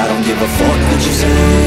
I don't give a fuck what you say.